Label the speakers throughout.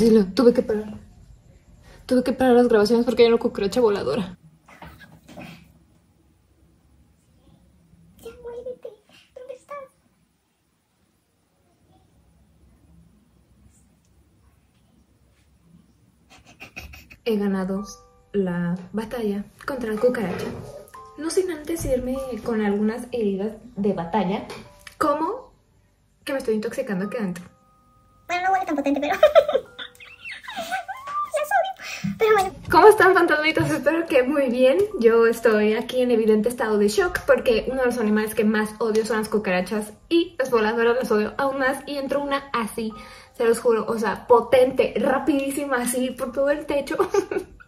Speaker 1: Auxilio, tuve que parar. Tuve que parar las grabaciones porque hay una cucaracha voladora. He ganado la batalla contra la cucaracha. No sin antes irme con algunas heridas de batalla, como que me estoy intoxicando aquí adentro.
Speaker 2: Bueno, no huele tan potente, pero...
Speaker 1: ¿Cómo están fantasmitas? Espero que muy bien. Yo estoy aquí en evidente estado de shock porque uno de los animales que más odio son las cucarachas y las voladoras las odio aún más y entró una así, se los juro, o sea, potente, rapidísima así por todo el techo.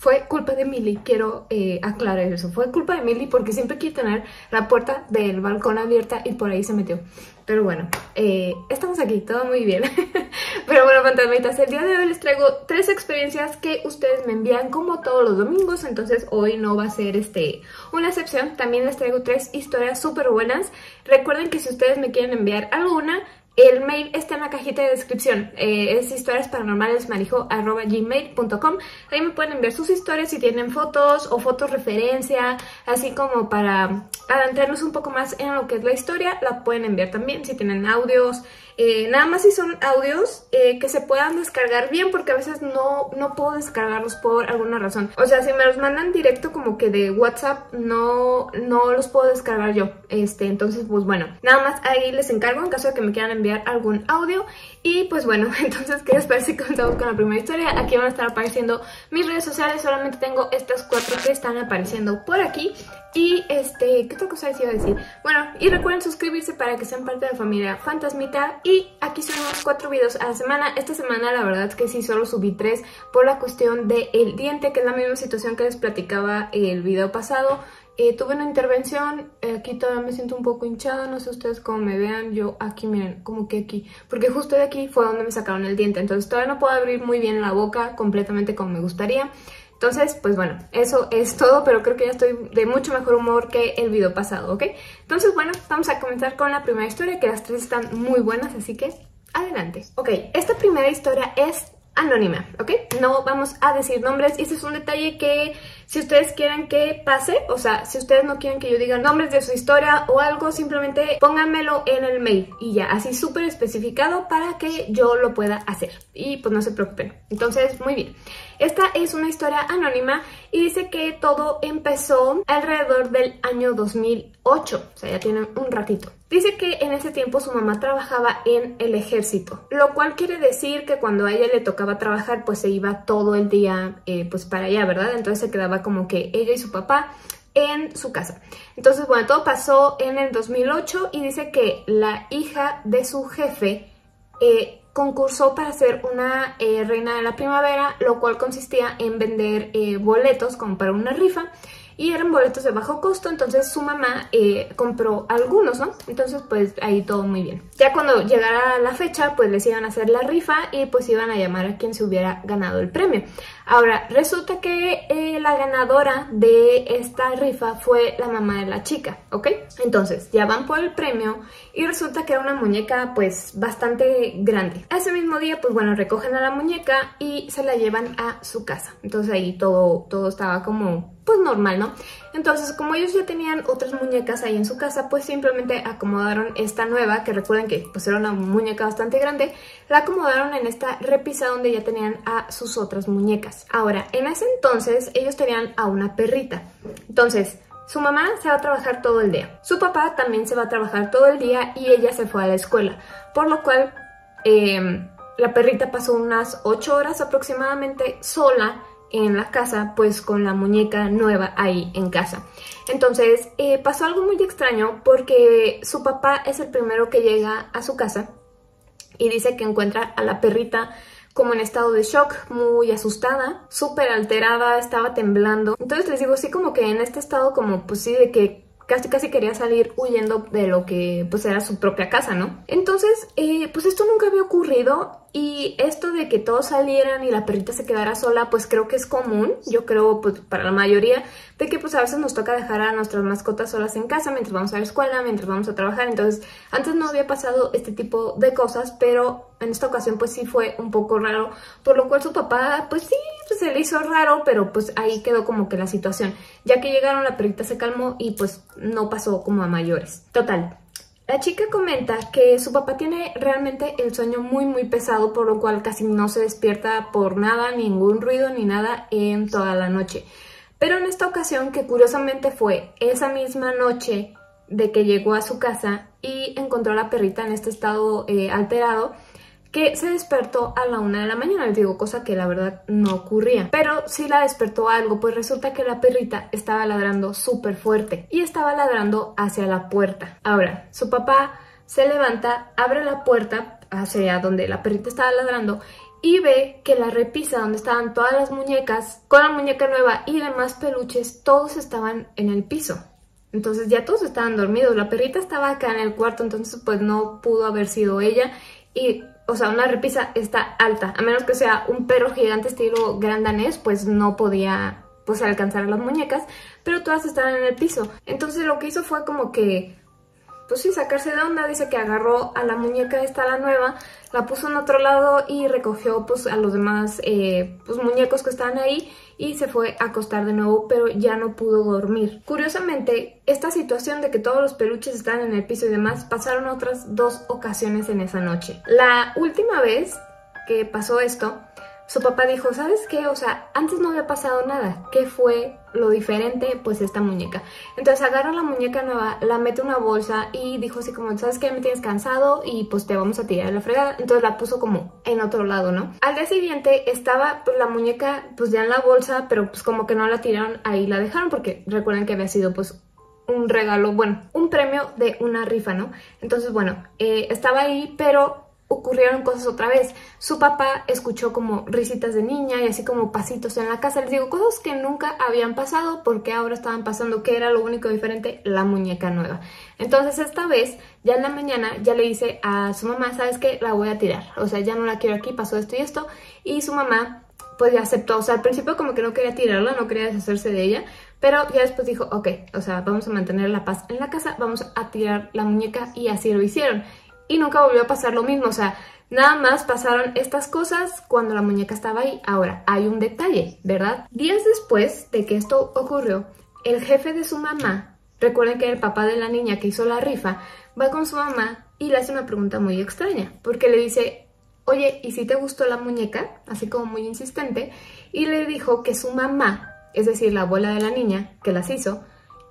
Speaker 1: Fue culpa de Milly, quiero eh, aclarar eso. Fue culpa de Milly porque siempre quiere tener la puerta del balcón abierta y por ahí se metió. Pero bueno, eh, estamos aquí, todo muy bien. Pero bueno, fantasmitas, el día de hoy les traigo tres experiencias que ustedes me envían como todos los domingos. Entonces hoy no va a ser este una excepción. También les traigo tres historias súper buenas. Recuerden que si ustedes me quieren enviar alguna, el mail está en la cajita de descripción, eh, es historiasparanormalesmarijo.gmail.com Ahí me pueden enviar sus historias si tienen fotos o fotos referencia, así como para adentrarnos un poco más en lo que es la historia, la pueden enviar también. Si tienen audios, eh, nada más si son audios eh, que se puedan descargar bien porque a veces no, no puedo descargarlos por alguna razón. O sea, si me los mandan directo como que de WhatsApp no, no los puedo descargar yo. Este, entonces pues bueno, nada más ahí les encargo en caso de que me quieran enviar algún audio. Y pues bueno, entonces ¿qué les parece si comenzamos con la primera historia? Aquí van a estar apareciendo mis redes sociales, solamente tengo estas cuatro que están apareciendo por aquí. Y este, ¿qué otra cosa les iba a decir? Bueno, y recuerden suscribirse para que sean parte de la familia Fantasmita. Y aquí subimos cuatro videos a la semana. Esta semana la verdad es que sí, solo subí tres por la cuestión del diente, que es la misma situación que les platicaba el video pasado. Eh, tuve una intervención, eh, aquí todavía me siento un poco hinchada, no sé ustedes cómo me vean, yo aquí miren, como que aquí, porque justo de aquí fue donde me sacaron el diente, entonces todavía no puedo abrir muy bien la boca completamente como me gustaría. Entonces, pues bueno, eso es todo, pero creo que ya estoy de mucho mejor humor que el video pasado, ¿ok? Entonces, bueno, vamos a comenzar con la primera historia, que las tres están muy buenas, así que adelante. Ok, esta primera historia es anónima, ¿ok? No vamos a decir nombres y ese es un detalle que si ustedes quieren que pase, o sea, si ustedes no quieren que yo diga nombres de su historia o algo, simplemente pónganmelo en el mail y ya, así súper especificado para que yo lo pueda hacer. Y pues no se preocupen. Entonces, muy bien. Esta es una historia anónima y dice que todo empezó alrededor del año 2008, o sea, ya tienen un ratito. Dice que en ese tiempo su mamá trabajaba en el ejército, lo cual quiere decir que cuando a ella le tocaba trabajar, pues se iba todo el día eh, pues para allá, ¿verdad? Entonces se quedaba como que ella y su papá en su casa. Entonces, bueno, todo pasó en el 2008 y dice que la hija de su jefe eh, concursó para ser una eh, reina de la primavera, lo cual consistía en vender boletos como para una rifa y eran boletos de bajo costo, entonces su mamá eh, compró algunos, ¿no? Entonces pues ahí todo muy bien. Ya cuando llegara la fecha pues les iban a hacer la rifa y pues iban a llamar a quien se hubiera ganado el premio. Ahora, resulta que eh, la ganadora de esta rifa fue la mamá de la chica, ¿ok? Entonces, ya van por el premio y resulta que era una muñeca pues bastante grande. Ese mismo día, pues bueno, recogen a la muñeca y se la llevan a su casa. Entonces ahí todo, todo estaba como pues normal, ¿no? Entonces, como ellos ya tenían otras muñecas ahí en su casa, pues simplemente acomodaron esta nueva, que recuerden que pues era una muñeca bastante grande, la acomodaron en esta repisa donde ya tenían a sus otras muñecas. Ahora, en ese entonces ellos tenían a una perrita. Entonces, su mamá se va a trabajar todo el día. Su papá también se va a trabajar todo el día y ella se fue a la escuela. Por lo cual, eh, la perrita pasó unas 8 horas aproximadamente sola en la casa, pues con la muñeca nueva ahí en casa. Entonces eh, pasó algo muy extraño porque su papá es el primero que llega a su casa y dice que encuentra a la perrita como en estado de shock, muy asustada, súper alterada, estaba temblando. Entonces les digo, sí como que en este estado como pues sí de que casi casi quería salir huyendo de lo que pues era su propia casa, ¿no? Entonces, eh, pues esto nunca había ocurrido y esto de que todos salieran y la perrita se quedara sola, pues creo que es común, yo creo pues para la mayoría, de que pues a veces nos toca dejar a nuestras mascotas solas en casa mientras vamos a la escuela, mientras vamos a trabajar, entonces antes no había pasado este tipo de cosas, pero en esta ocasión pues sí fue un poco raro, por lo cual su papá pues sí, pues se le hizo raro, pero pues ahí quedó como que la situación, ya que llegaron la perrita se calmó y pues no pasó como a mayores. Total, la chica comenta que su papá tiene realmente el sueño muy muy pesado, por lo cual casi no se despierta por nada, ningún ruido ni nada en toda la noche. Pero en esta ocasión, que curiosamente fue esa misma noche de que llegó a su casa y encontró a la perrita en este estado eh, alterado, que se despertó a la una de la mañana, les digo, cosa que la verdad no ocurría. Pero sí la despertó algo, pues resulta que la perrita estaba ladrando súper fuerte y estaba ladrando hacia la puerta. Ahora, su papá se levanta, abre la puerta hacia donde la perrita estaba ladrando y ve que la repisa donde estaban todas las muñecas, con la muñeca nueva y demás peluches, todos estaban en el piso. Entonces ya todos estaban dormidos, la perrita estaba acá en el cuarto, entonces pues no pudo haber sido ella y o sea, una repisa está alta, a menos que sea un perro gigante estilo gran danés, pues no podía pues alcanzar a las muñecas, pero todas estaban en el piso. Entonces lo que hizo fue como que pues sí, sacarse de onda, dice que agarró a la muñeca esta, la nueva, la puso en otro lado y recogió pues a los demás eh, pues, muñecos que estaban ahí y se fue a acostar de nuevo, pero ya no pudo dormir. Curiosamente, esta situación de que todos los peluches estaban en el piso y demás pasaron otras dos ocasiones en esa noche. La última vez que pasó esto su papá dijo, ¿sabes qué? O sea, antes no había pasado nada. ¿Qué fue lo diferente? Pues esta muñeca. Entonces agarra la muñeca nueva, la mete en una bolsa y dijo así como, ¿sabes qué? Me tienes cansado y pues te vamos a tirar la fregada. Entonces la puso como en otro lado, ¿no? Al día siguiente estaba pues, la muñeca pues ya en la bolsa, pero pues como que no la tiraron, ahí la dejaron porque recuerden que había sido pues un regalo, bueno, un premio de una rifa, ¿no? Entonces, bueno, eh, estaba ahí, pero ocurrieron cosas otra vez. Su papá escuchó como risitas de niña y así como pasitos en la casa. Les digo, cosas que nunca habían pasado porque ahora estaban pasando, que era lo único diferente, la muñeca nueva. Entonces esta vez, ya en la mañana, ya le dice a su mamá, ¿sabes qué? La voy a tirar. O sea, ya no la quiero aquí, pasó esto y esto. Y su mamá pues ya aceptó. O sea, al principio como que no quería tirarla, no quería deshacerse de ella. Pero ya después dijo, ok, o sea, vamos a mantener la paz en la casa, vamos a tirar la muñeca y así lo hicieron y nunca volvió a pasar lo mismo. O sea, nada más pasaron estas cosas cuando la muñeca estaba ahí. Ahora, hay un detalle, ¿verdad? Días después de que esto ocurrió, el jefe de su mamá, recuerden que el papá de la niña que hizo la rifa, va con su mamá y le hace una pregunta muy extraña, porque le dice, oye, ¿y si te gustó la muñeca? Así como muy insistente, y le dijo que su mamá, es decir, la abuela de la niña que las hizo,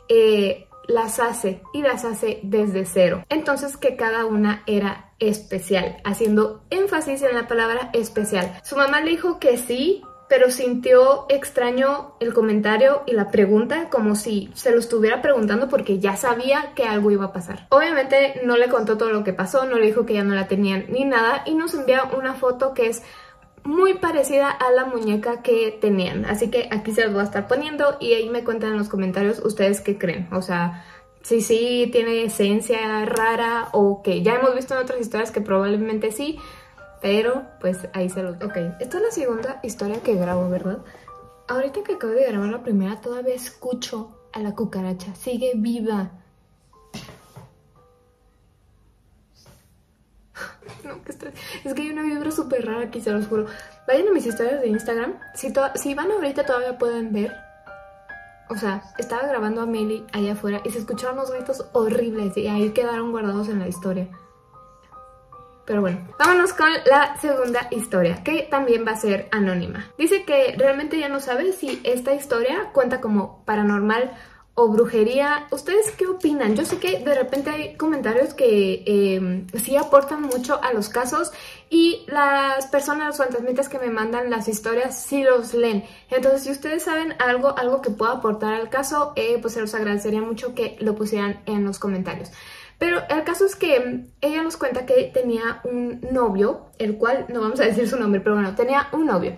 Speaker 1: eh, las hace y las hace desde cero. Entonces que cada una era especial, haciendo énfasis en la palabra especial. Su mamá le dijo que sí, pero sintió extraño el comentario y la pregunta como si se lo estuviera preguntando porque ya sabía que algo iba a pasar. Obviamente no le contó todo lo que pasó, no le dijo que ya no la tenían ni nada y nos envía una foto que es muy parecida a la muñeca que tenían. Así que aquí se los voy a estar poniendo y ahí me cuentan en los comentarios ustedes qué creen. O sea, si sí tiene esencia rara o que ya hemos visto en otras historias que probablemente sí, pero pues ahí se los... Ok, esta es la segunda historia que grabo, ¿verdad? Ahorita que acabo de grabar la primera todavía escucho a la cucaracha. Sigue viva. No, que Es que hay una vibra súper rara aquí, se los juro. Vayan a mis historias de Instagram. Si, si van ahorita todavía pueden ver. O sea, estaba grabando a Milly allá afuera y se escucharon unos gritos horribles y ahí quedaron guardados en la historia. Pero bueno, vámonos con la segunda historia, que también va a ser anónima. Dice que realmente ya no sabe si esta historia cuenta como paranormal o brujería. ¿Ustedes qué opinan? Yo sé que de repente hay comentarios que eh, sí aportan mucho a los casos y las personas o fantasmitas que me mandan las historias sí los leen. Entonces, si ustedes saben algo, algo que pueda aportar al caso, eh, pues se los agradecería mucho que lo pusieran en los comentarios. Pero el caso es que ella nos cuenta que tenía un novio, el cual, no vamos a decir su nombre, pero bueno, tenía un novio.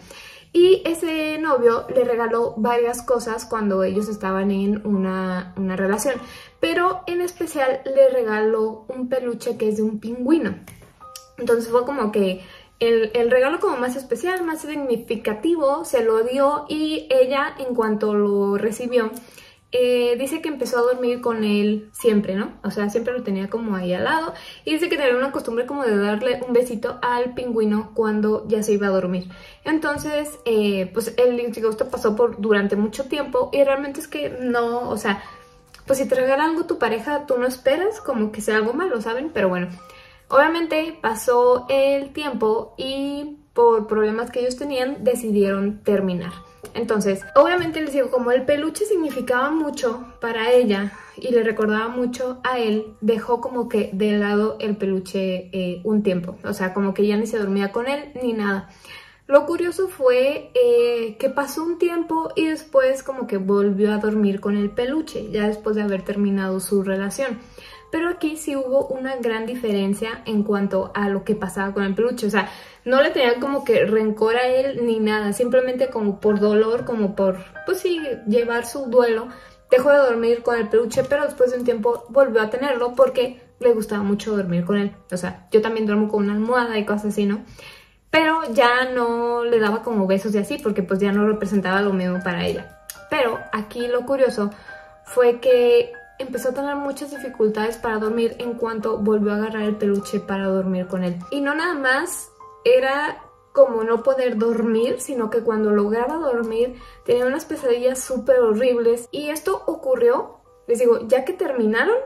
Speaker 1: Y ese novio le regaló varias cosas cuando ellos estaban en una, una relación, pero en especial le regaló un peluche que es de un pingüino. Entonces fue como que el, el, regalo como más especial, más significativo, se lo dio y ella en cuanto lo recibió, eh, dice que empezó a dormir con él siempre, ¿no? O sea, siempre lo tenía como ahí al lado y dice que tenía una costumbre como de darle un besito al pingüino cuando ya se iba a dormir. Entonces, eh, pues el esto pasó por durante mucho tiempo y realmente es que no, o sea, pues si te regala algo tu pareja, tú no esperas como que sea algo malo, ¿saben? Pero bueno, obviamente pasó el tiempo y por problemas que ellos tenían decidieron terminar. Entonces, obviamente les digo, como el peluche significaba mucho para ella y le recordaba mucho a él, dejó como que de lado el peluche eh, un tiempo. O sea, como que ya ni se dormía con él ni nada. Lo curioso fue eh, que pasó un tiempo y después como que volvió a dormir con el peluche, ya después de haber terminado su relación. Pero aquí sí hubo una gran diferencia en cuanto a lo que pasaba con el peluche. O sea, no le tenían como que rencor a él ni nada. Simplemente como por dolor, como por, pues sí, llevar su duelo. Dejó de dormir con el peluche, pero después de un tiempo volvió a tenerlo porque le gustaba mucho dormir con él. O sea, yo también duermo con una almohada y cosas así, ¿no? Pero ya no le daba como besos y así porque pues ya no representaba lo mismo para ella. Pero aquí lo curioso fue que empezó a tener muchas dificultades para dormir en cuanto volvió a agarrar el peluche para dormir con él. Y no nada más era como no poder dormir, sino que cuando lograba dormir tenía unas pesadillas súper horribles. Y esto ocurrió, les digo, ya que terminaron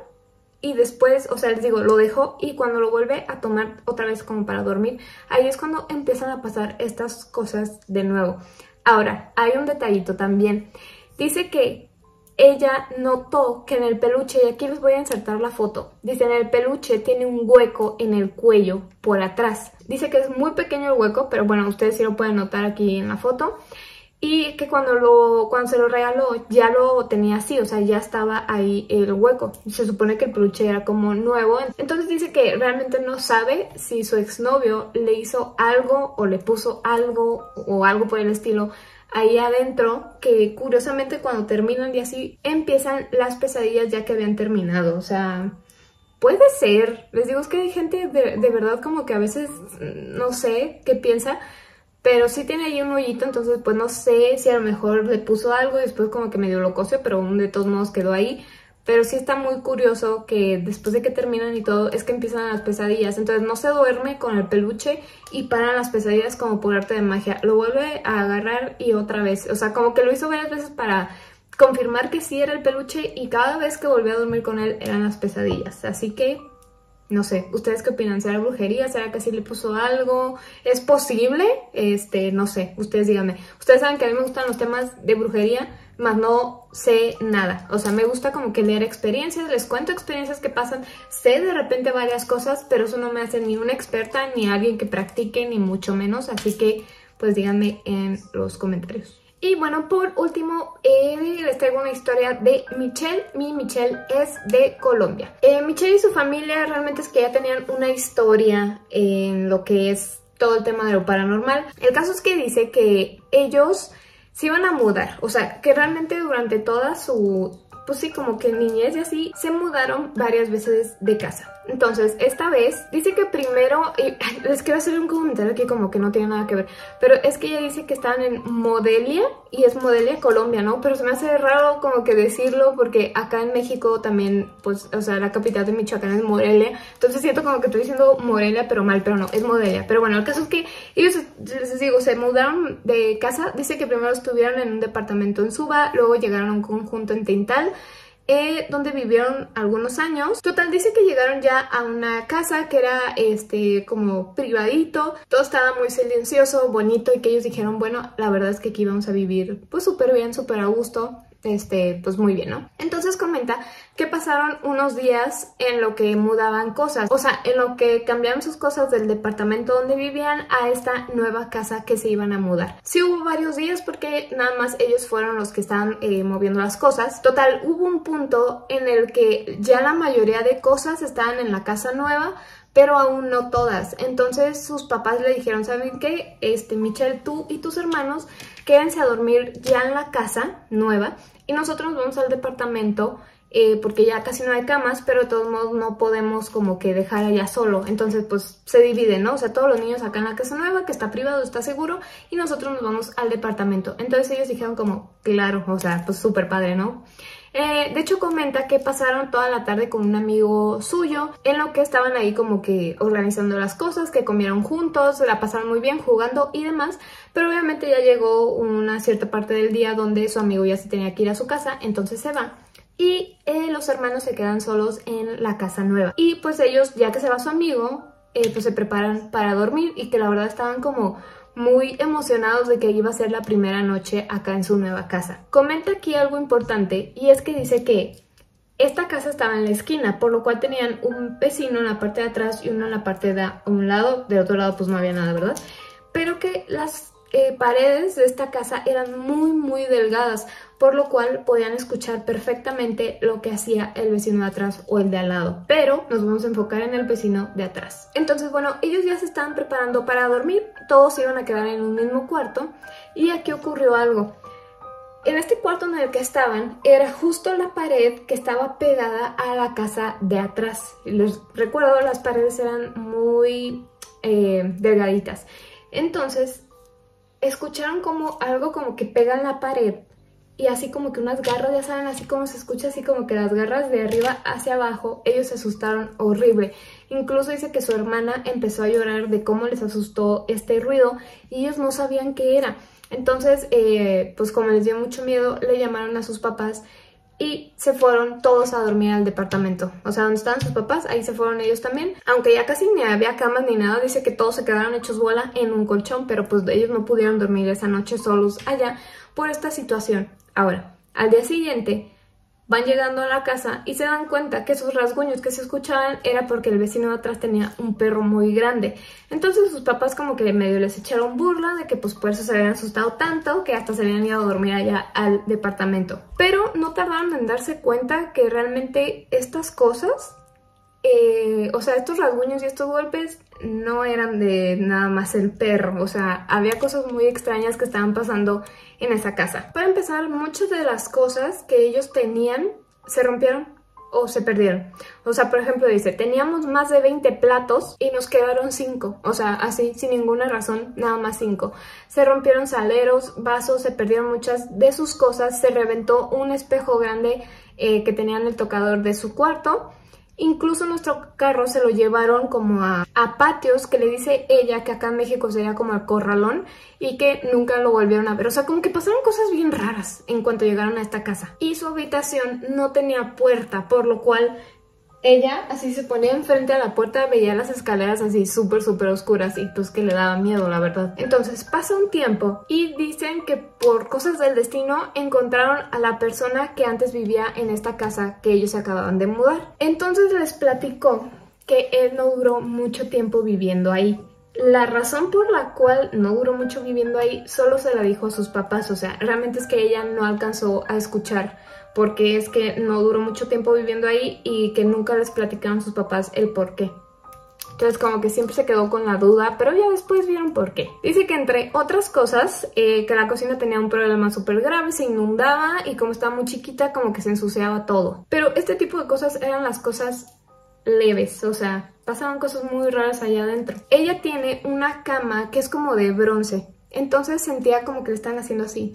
Speaker 1: y después, o sea, les digo, lo dejó y cuando lo vuelve a tomar otra vez como para dormir, ahí es cuando empiezan a pasar estas cosas de nuevo. Ahora, hay un detallito también. Dice que ella notó que en el peluche, y aquí les voy a insertar la foto, dice en el peluche tiene un hueco en el cuello por atrás. Dice que es muy pequeño el hueco, pero bueno, ustedes sí lo pueden notar aquí en la foto. Y que cuando, lo, cuando se lo regaló ya lo tenía así, o sea, ya estaba ahí el hueco. Se supone que el peluche era como nuevo. Entonces dice que realmente no sabe si su exnovio le hizo algo o le puso algo o algo por el estilo ahí adentro que curiosamente cuando terminan y así empiezan las pesadillas ya que habían terminado. O sea, puede ser. Les digo, es que hay gente de, de verdad como que a veces no sé qué piensa. Pero sí tiene ahí un hoyito, entonces pues no sé si a lo mejor le puso algo y después como que medio lo coció, pero de todos modos quedó ahí. Pero sí está muy curioso que después de que terminan y todo, es que empiezan las pesadillas. Entonces no se duerme con el peluche y paran las pesadillas como por arte de magia. Lo vuelve a agarrar y otra vez. O sea, como que lo hizo varias veces para confirmar que sí era el peluche y cada vez que volvió a dormir con él eran las pesadillas. Así que, no sé, ¿ustedes qué opinan? ¿Será brujería? ¿Será que sí le puso algo? ¿Es posible? Este, no sé, ustedes díganme. Ustedes saben que a mí me gustan los temas de brujería más no sé nada. O sea, me gusta como que leer experiencias, les cuento experiencias que pasan, sé de repente varias cosas, pero eso no me hace ni una experta, ni alguien que practique, ni mucho menos. Así que, pues díganme en los comentarios. Y bueno, por último, eh, les traigo una historia de Michelle. Mi Michelle es de Colombia. Eh, Michelle y su familia realmente es que ya tenían una historia en lo que es todo el tema de lo paranormal. El caso es que dice que ellos se iban a mudar. O sea, que realmente durante toda su, pues sí, como que niñez y así, se mudaron varias veces de casa. Entonces, esta vez dice que primero, y les quiero hacer un comentario aquí como que no tiene nada que ver, pero es que ella dice que están en Modelia y es Modelia, Colombia, ¿no? Pero se me hace raro como que decirlo porque acá en México también, pues, o sea, la capital de Michoacán es Morelia, entonces siento como que estoy diciendo Morelia, pero mal, pero no, es Modelia. Pero bueno, el caso es que ellos, les digo, se mudaron de casa, dice que primero estuvieron en un departamento en Suba, luego llegaron a un conjunto en Tintal, eh, donde vivieron algunos años. Total, dice que llegaron ya a una casa que era este como privadito, todo estaba muy silencioso, bonito y que ellos dijeron, bueno, la verdad es que aquí vamos a vivir pues súper bien, súper a gusto este, pues muy bien, ¿no? Entonces comenta que pasaron unos días en lo que mudaban cosas, o sea, en lo que cambiaban sus cosas del departamento donde vivían a esta nueva casa que se iban a mudar. Sí hubo varios días porque nada más ellos fueron los que estaban eh, moviendo las cosas. Total, hubo un punto en el que ya la mayoría de cosas estaban en la casa nueva, pero aún no todas. Entonces sus papás le dijeron, ¿saben qué? Este, Michelle, tú y tus hermanos quédense a dormir ya en la casa nueva y nosotros nos vamos al departamento eh, porque ya casi no hay camas, pero de todos modos no podemos como que dejar allá solo. Entonces pues se divide, ¿no? O sea, todos los niños acá en la casa nueva, que está privado, está seguro, y nosotros nos vamos al departamento. Entonces ellos dijeron como, claro, o sea, pues súper padre, ¿no? Eh, de hecho comenta que pasaron toda la tarde con un amigo suyo en lo que estaban ahí como que organizando las cosas, que comieron juntos, la pasaron muy bien jugando y demás, pero obviamente ya llegó una cierta parte del día donde su amigo ya se tenía que ir a su casa, entonces se va y eh, los hermanos se quedan solos en la casa nueva. Y pues ellos, ya que se va su amigo, eh, pues se preparan para dormir y que la verdad estaban como muy emocionados de que iba a ser la primera noche acá en su nueva casa. Comenta aquí algo importante y es que dice que esta casa estaba en la esquina, por lo cual tenían un vecino en la parte de atrás y uno en la parte de un lado, del otro lado pues no había nada, ¿verdad? Pero que las eh, paredes de esta casa eran muy muy delgadas, por lo cual podían escuchar perfectamente lo que hacía el vecino de atrás o el de al lado. Pero nos vamos a enfocar en el vecino de atrás. Entonces, bueno, ellos ya se estaban preparando para dormir, todos iban a quedar en un mismo cuarto y aquí ocurrió algo. En este cuarto en el que estaban era justo la pared que estaba pegada a la casa de atrás. Les recuerdo, las paredes eran muy eh, delgaditas. Entonces, escucharon como algo como que pega en la pared y así como que unas garras, ya saben, así como se escucha así como que las garras de arriba hacia abajo, ellos se asustaron horrible. Incluso dice que su hermana empezó a llorar de cómo les asustó este ruido y ellos no sabían qué era. Entonces, eh, pues como les dio mucho miedo, le llamaron a sus papás y se fueron todos a dormir al departamento. O sea, donde estaban sus papás, ahí se fueron ellos también. Aunque ya casi ni había camas ni nada, dice que todos se quedaron hechos bola en un colchón, pero pues ellos no pudieron dormir esa noche solos allá por esta situación. Ahora, al día siguiente, Van llegando a la casa y se dan cuenta que esos rasguños que se escuchaban era porque el vecino de atrás tenía un perro muy grande. Entonces sus papás como que medio les echaron burla de que pues por eso se habían asustado tanto que hasta se habían ido a dormir allá al departamento. Pero no tardaron en darse cuenta que realmente estas cosas eh, o sea, estos rasguños y estos golpes no eran de nada más el perro, o sea, había cosas muy extrañas que estaban pasando en esa casa. Para empezar, muchas de las cosas que ellos tenían se rompieron o se perdieron. O sea, por ejemplo, dice, teníamos más de 20 platos y nos quedaron 5. O sea, así, sin ninguna razón, nada más 5. Se rompieron saleros, vasos, se perdieron muchas de sus cosas, se reventó un espejo grande eh, que tenía en el tocador de su cuarto Incluso nuestro carro se lo llevaron como a, patios que le dice ella que acá en México sería como el corralón y que nunca lo volvieron a ver. O sea, como que pasaron cosas bien raras en cuanto llegaron a esta casa. Y su habitación no tenía puerta, por lo cual ella así se ponía enfrente a la puerta, veía las escaleras así súper, súper oscuras y pues que le daba miedo, la verdad. Entonces pasa un tiempo y dicen que por cosas del destino encontraron a la persona que antes vivía en esta casa que ellos acababan de mudar. Entonces les platicó que él no duró mucho tiempo viviendo ahí. La razón por la cual no duró mucho viviendo ahí solo se la dijo a sus papás, o sea, realmente es que ella no alcanzó a escuchar porque es que no duró mucho tiempo viviendo ahí y que nunca les platicaron sus papás el por qué. Entonces como que siempre se quedó con la duda, pero ya después vieron por qué. Dice que entre otras cosas, eh, que la cocina tenía un problema súper grave, se inundaba y como estaba muy chiquita como que se ensuciaba todo. Pero este tipo de cosas eran las cosas leves, o sea, pasaban cosas muy raras allá adentro. Ella tiene una cama que es como de bronce, entonces sentía como que le están haciendo así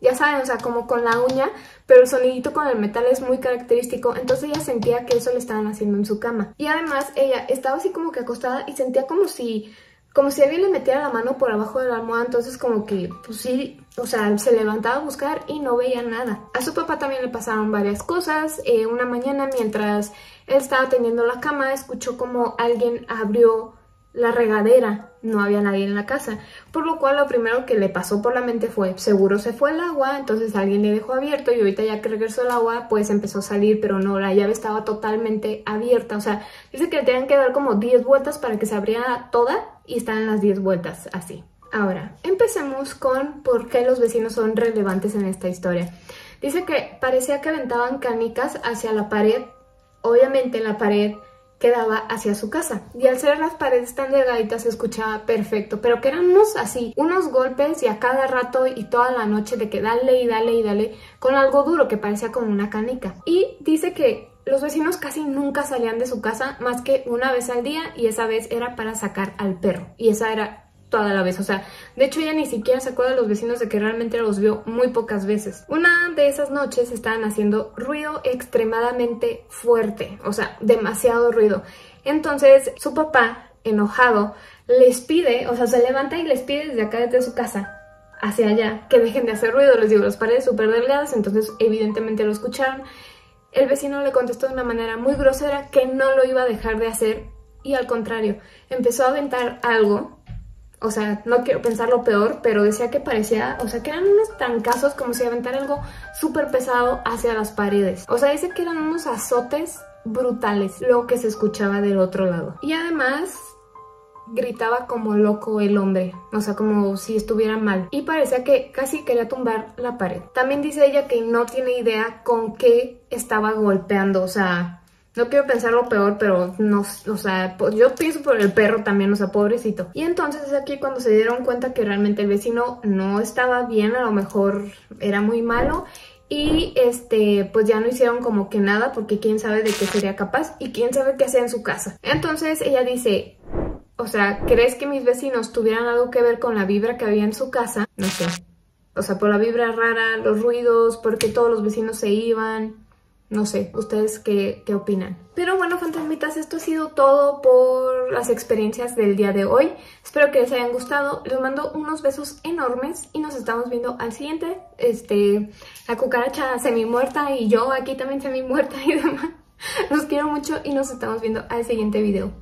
Speaker 1: ya saben, o sea, como con la uña, pero el sonidito con el metal es muy característico, entonces ella sentía que eso le estaban haciendo en su cama. Y además ella estaba así como que acostada y sentía como si como si alguien le metiera la mano por abajo de la almohada, entonces como que, pues sí, o sea, se levantaba a buscar y no veía nada. A su papá también le pasaron varias cosas. Eh, una mañana mientras él estaba teniendo la cama, escuchó como alguien abrió la regadera, no había nadie en la casa, por lo cual lo primero que le pasó por la mente fue, seguro se fue el agua, entonces alguien le dejó abierto y ahorita ya que regresó el agua, pues empezó a salir, pero no, la llave estaba totalmente abierta, o sea, dice que le tenían que dar como 10 vueltas para que se abriera toda y estaban las 10 vueltas así. Ahora, empecemos con por qué los vecinos son relevantes en esta historia. Dice que parecía que aventaban canicas hacia la pared, obviamente la pared que daba hacia su casa. Y al ser las paredes tan delgaditas se escuchaba perfecto, pero que eran unos así, unos golpes y a cada rato y toda la noche de que dale y dale y dale con algo duro que parecía como una canica. Y dice que los vecinos casi nunca salían de su casa más que una vez al día y esa vez era para sacar al perro. Y esa era toda la vez. O sea, de hecho ella ni siquiera se acuerda de los vecinos de que realmente los vio muy pocas veces. Una de esas noches estaban haciendo ruido extremadamente fuerte, o sea, demasiado ruido. Entonces su papá, enojado, les pide, o sea, se levanta y les pide desde acá desde su casa hacia allá que dejen de hacer ruido. Les digo, las paredes súper delgadas, entonces evidentemente lo escucharon. El vecino le contestó de una manera muy grosera que no lo iba a dejar de hacer y al contrario, empezó a aventar algo o sea, no quiero pensar lo peor, pero decía que parecía, o sea, que eran unos trancazos como si aventara algo súper pesado hacia las paredes. O sea, dice que eran unos azotes brutales lo que se escuchaba del otro lado. Y además gritaba como loco el hombre, o sea, como si estuviera mal. Y parecía que casi quería tumbar la pared. También dice ella que no tiene idea con qué estaba golpeando, o sea, no quiero pensar lo peor, pero no, o sea, yo pienso por el perro también, o sea, pobrecito. Y entonces es aquí cuando se dieron cuenta que realmente el vecino no estaba bien, a lo mejor era muy malo. Y este, pues ya no hicieron como que nada porque quién sabe de qué sería capaz y quién sabe qué hacía en su casa. Entonces ella dice, o sea, ¿crees que mis vecinos tuvieran algo que ver con la vibra que había en su casa? No sé. O sea, por la vibra rara, los ruidos, porque todos los vecinos se iban. No sé, ¿ustedes qué, qué, opinan? Pero bueno, fantasmitas, esto ha sido todo por las experiencias del día de hoy. Espero que les hayan gustado. Les mando unos besos enormes y nos estamos viendo al siguiente. Este, la cucaracha semi muerta y yo aquí también semi muerta y demás. Los quiero mucho y nos estamos viendo al siguiente video.